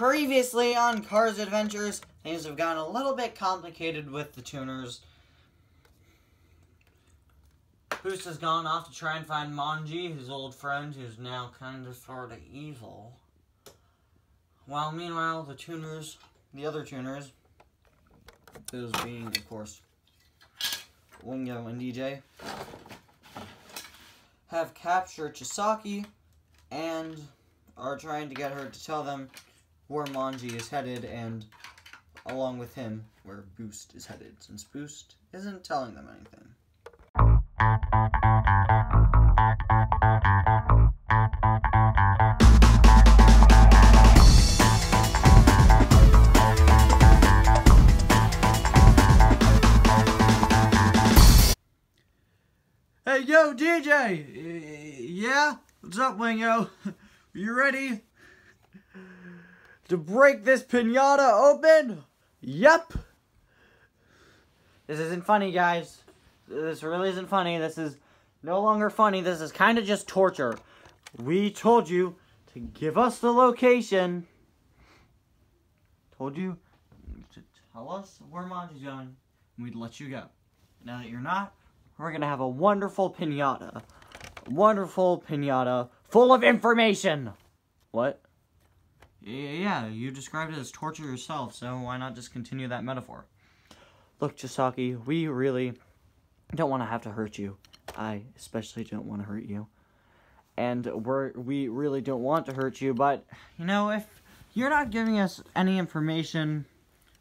Previously on Cars Adventures, things have gotten a little bit complicated with the tuners. Boost has gone off to try and find Manji, his old friend, who's now kind of sort of evil. While meanwhile, the tuners, the other tuners, those being, of course, Wingo and DJ, have captured Chisaki and are trying to get her to tell them where Manji is headed and, along with him, where Boost is headed, since Boost isn't telling them anything. Hey, yo, DJ! Yeah? What's up, Wingo? You ready to break this pinata open? Yep! This isn't funny, guys. This really isn't funny. This is no longer funny. This is kind of just torture. We told you to give us the location. Told you to tell us where Manji's going, and we'd let you go. Now that you're not, we're gonna have a wonderful pinata. Wonderful pinata full of information. What? Yeah, you described it as torture yourself, so why not just continue that metaphor? Look, Chisaki, we really don't want to have to hurt you. I especially don't want to hurt you. And we're we really don't want to hurt you, but you know, if you're not giving us any information,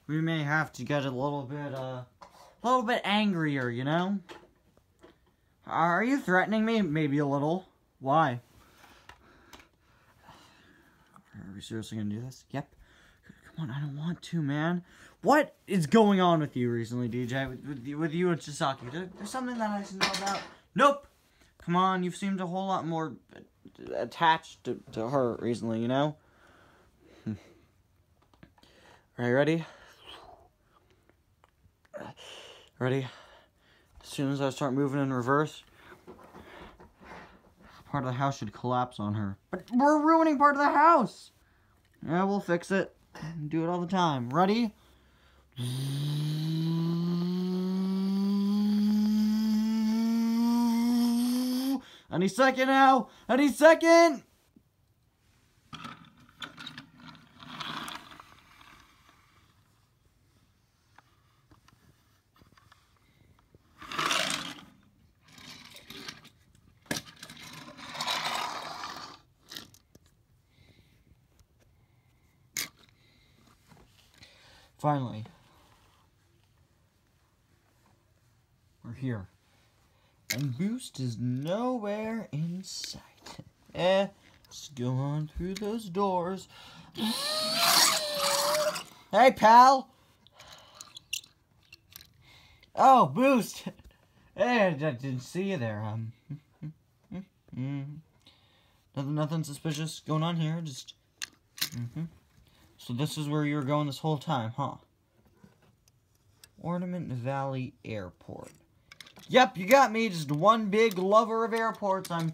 we may have to get a little bit uh a little bit angrier, you know? Are you threatening me? Maybe a little. Why? Are we seriously gonna do this? Yep. Come on, I don't want to, man. What is going on with you recently, DJ? With, with, you- with you and? There, there's something that I should know about. Nope. Come on, you've seemed a whole lot more attached to, to her recently, you know? Alright, ready? Ready? As soon as I start moving in reverse, part of the house should collapse on her. But we're ruining part of the house! Yeah, we'll fix it. Do it all the time. Ready? Any second now! Any second! Finally. We're here. And Boost is nowhere in sight. Eh, let's go on through those doors. Hey, pal! Oh, Boost! Hey, I didn't see you there. Um, nothing, nothing suspicious going on here. Just, hmm so this is where you were going this whole time, huh? Ornament Valley Airport. Yep, you got me. Just one big lover of airports. I'm.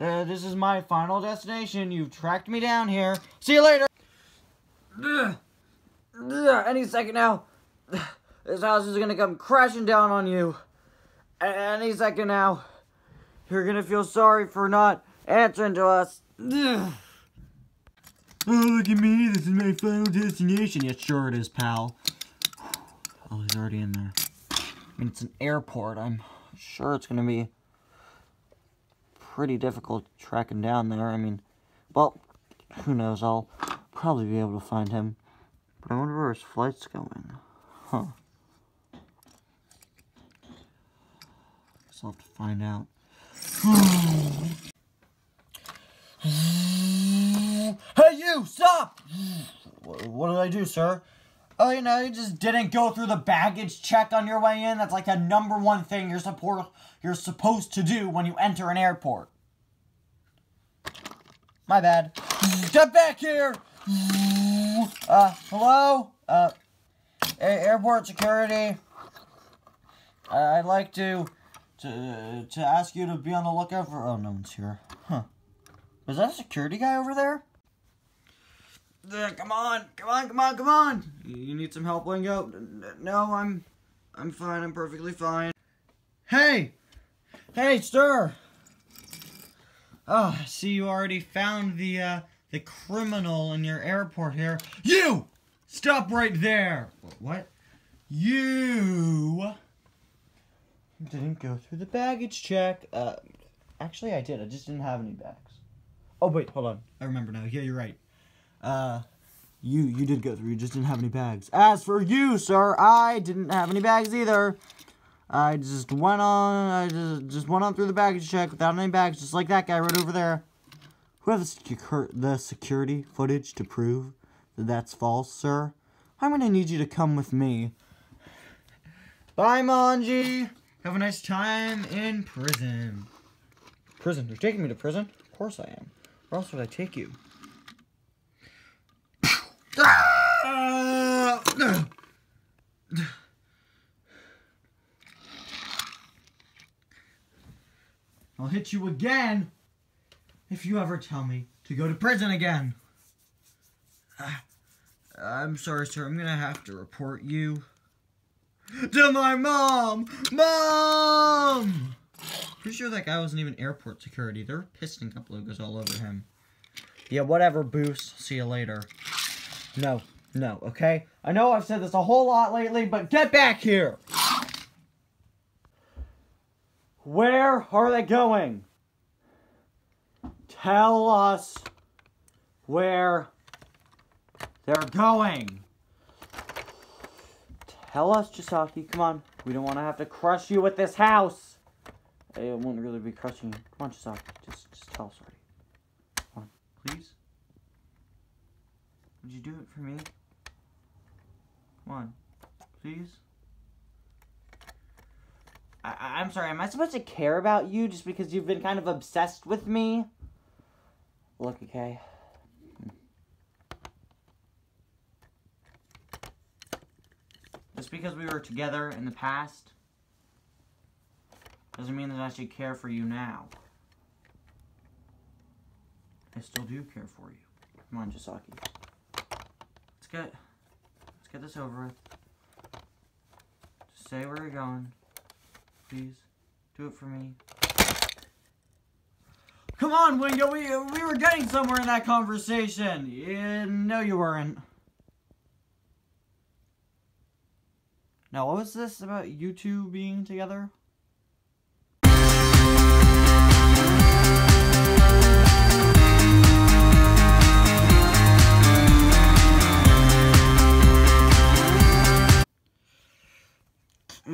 Uh, this is my final destination. You've tracked me down here. See you later. Ugh. Ugh, Any second now, this house is gonna come crashing down on you. Any second now, you're gonna feel sorry for not answering to us. Ugh. Oh, look at me. This is my final destination. Yeah, sure it is, pal. Oh, he's already in there. I mean, it's an airport. I'm sure it's going to be pretty difficult tracking down there. I mean, well, who knows? I'll probably be able to find him. But I wonder where his flight's going. Huh. Guess I'll have to find out. Hey, you! Stop! What, did I do, sir? Oh, you know, you just didn't go through the baggage check on your way in. That's like the number one thing you're support you're supposed to do when you enter an airport. My bad. Get back here! Uh, hello? Uh, airport security. I'd like to, to, to ask you to be on the lookout for, oh, no one's here. Huh. Is that a security guy over there? Come on, come on, come on, come on. You need some help, Wingo? No, I'm, I'm fine. I'm perfectly fine. Hey, hey, sir. Oh, I see you already found the uh, the criminal in your airport here. You, stop right there. What? You didn't go through the baggage check. Uh, actually, I did. I just didn't have any bags. Oh wait, hold on. I remember now. Yeah, you're right. Uh, you you did go through. You just didn't have any bags. As for you, sir, I didn't have any bags either. I just went on. I just just went on through the baggage check without any bags, just like that guy right over there. Who have the, the security footage to prove that that's false, sir? I'm gonna need you to come with me. Bye, Manji. Have a nice time in prison. Prison? You're taking me to prison? Of course I am. Where else would I take you? I'll hit you again if you ever tell me to go to prison again. I'm sorry, sir. I'm gonna have to report you to my mom. Mom! Pretty sure that guy wasn't even airport security. There were piston cup logos all over him. Yeah, whatever, Boost. See you later. No, no, okay? I know I've said this a whole lot lately, but get back here! Where are they going? Tell us where they're going. Tell us, Chisaki. Come on. We don't want to have to crush you with this house. It won't really be crushing you. Come on, Chisaki. Just, just tell us already. Come on, please. Would you do it for me? Come on, please. I I'm sorry, am I supposed to care about you just because you've been kind of obsessed with me? Look, okay. Hmm. Just because we were together in the past doesn't mean that I should care for you now. I still do care for you. Come on, Chisaki. Let's get get this over with. Just say where you're going. Please. Do it for me. Come on, Wingo. We, we were getting somewhere in that conversation. Yeah, no, you weren't. Now, what was this about you two being together?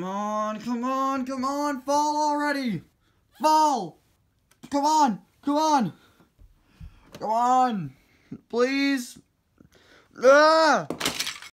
On, come on, come on, fall already! Fall! Come on, come on! Come on! Please! Ah!